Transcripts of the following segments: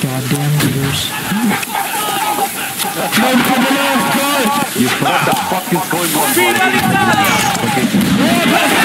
Goddamn leaders. What the fuck is going on? Remise,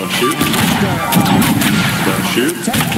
don't shoot. Don't shoot.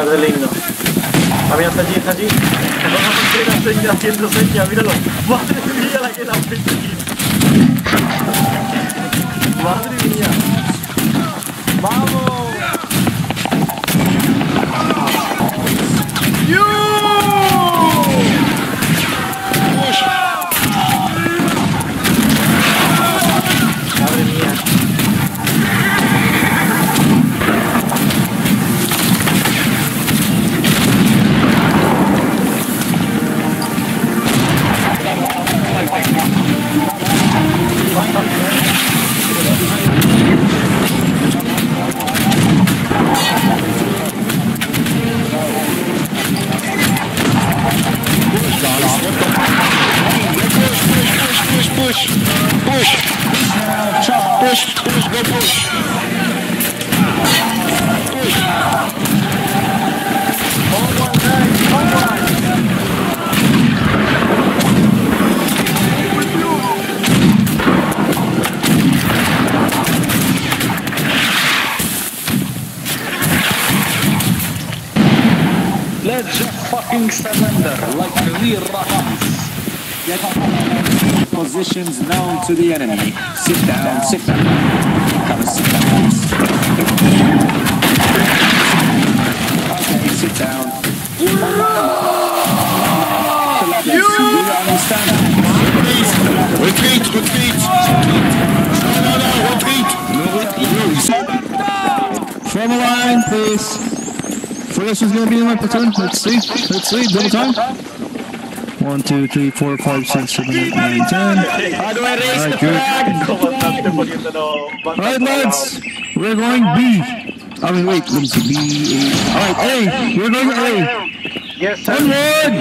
A estar del himno. Ah, mira, está allí, está allí. Vamos a señas, haciendo señas, míralo. Madre mía, la que la mete aquí. Madre mía. ¡Vamos! Push, push. Push. Push, push, go push. Push. Let's just fucking surrender like real Rahams. Get positions known to the enemy. Sit down, sit down. Have a sit down. Okay, sit down. You understand? Retreat, retreat. No, no, no, retreat. Form a line, please. First is gonna be in my platoon. Let's see. Let's see. Double time. One, two, three, four, five, six, seven, eight, nine, ten. ¡Ah, no eres Alright, good. Comandante poniéndolo Alright, lads. We're going B. I mean, wait. Let me see. B, A. Alright, A. We're going A. Yes, sir. Onward!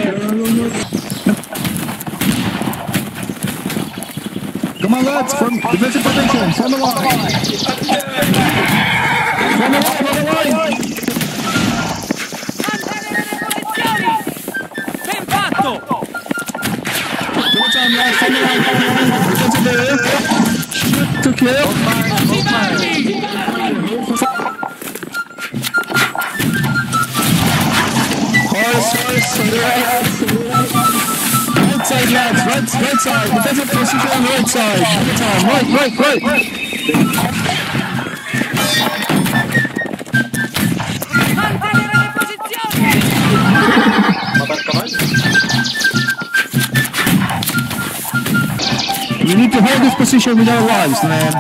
Come on, lads. From defensive formation. Form a line. Form a line. Form a line. Ben fatto! Shoot to kill. Horse, horse, on the right. Right side, lads. Right, right side. Defensive position on the right side. Right. Right, right, right. To hold this position with our lives, man.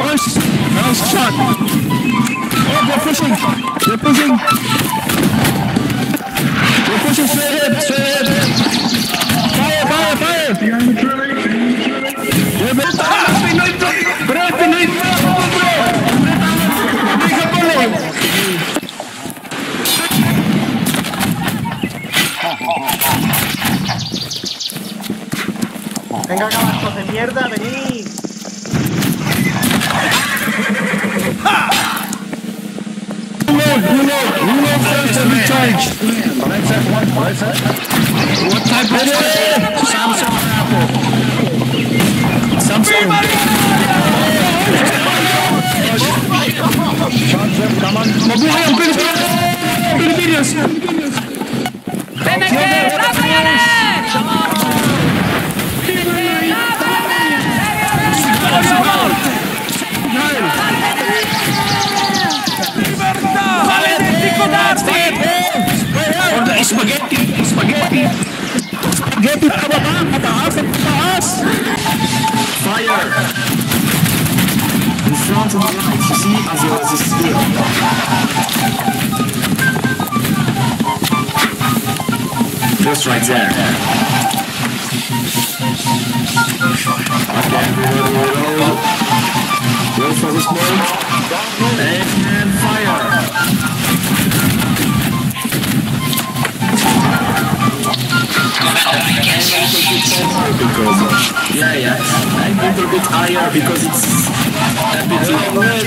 Horse, mouse shot. Oh, they're pushing. They're pushing. They're pushing straight Venga, gavastro de mierda, vení. Uno, Uno, Uno, Fox, have you changed? What I said, what I said. What type of phone? Samsung Apple. Samsung as well as the steel. Just right there. Okay. Wait for the smoke. And fire! yeah yeah I'm a little bit higher because it's a bit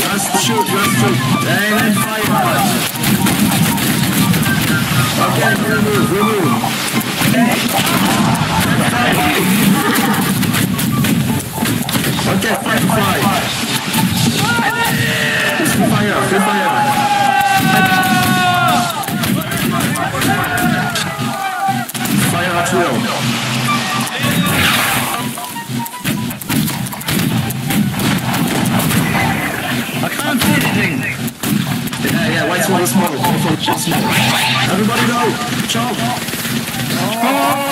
just shoot just shoot and fire Everybody go! Chop! This